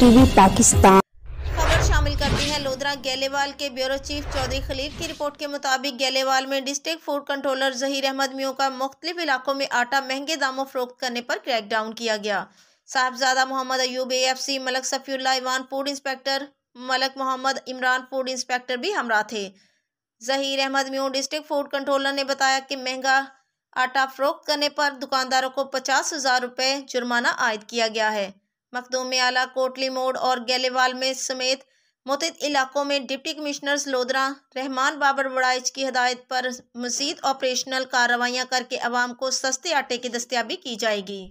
TV Pakistan. खबर शामिल करती है लोधरा गैलेवाल के ब्यूरो चीफ चौधरी खलील की रिपोर्ट के मुताबिक गैलेवाल में district food controller Zaheer Ahmad Mayo का मुख्तलिफ़ इलाकों में आटा महँगे दामों फरोख्त करने पर क्रैकडाउन किया गया। Sahibzada Mohammad Ayub A F C Malik Safiullah Ivan food inspector, Malik Mohammad Imran food inspector भी हमरा थे। Zaheer Ahmad Mayo, district food controller ने बताया कि महँगा आटा फरोख्त करने पर दुकानदारों को पचास हज़ार रुपये जुर्माना आयद किया गया है। मखदूम आला कोटली मोड़ और गैलेवाल में समेत मुतद इलाकों में डिप्टी कमिश्नर्स लोधरा रहमान बाबर वड़ाइज की हदायत पर मजीद ऑपरेशनल कार्रवाइयाँ करके आवाम को सस्ते आटे की दस्तियाबी की जाएगी।